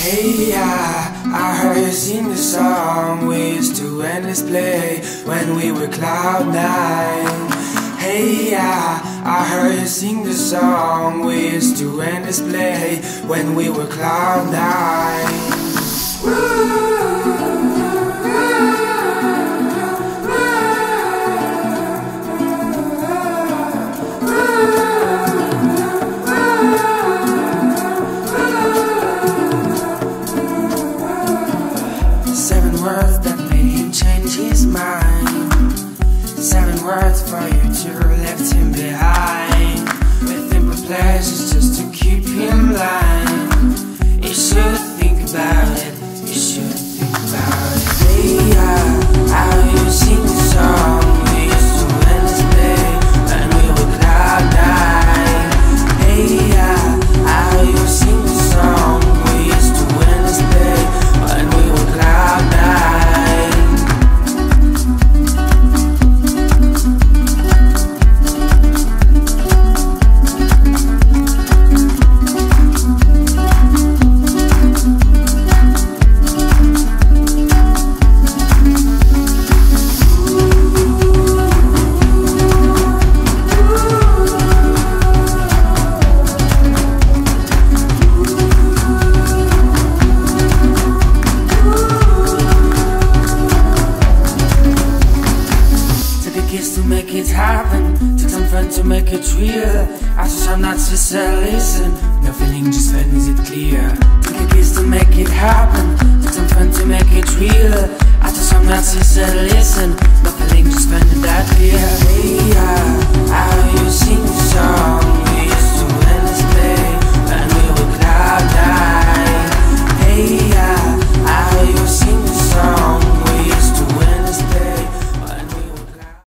Hey, yeah, I heard you sing the song we used to endless play when we were cloud nine. Hey, yeah, I heard you sing the song we used to endless play when we were cloud nine. Seven words for you to make it happen. Take some friends to make it real. I just am not to say listen. No feeling just when is it clear? Take a kiss to make it happen. Take some friends to make it real. I just am not to say listen. No feeling just when is that clear? Yeah, I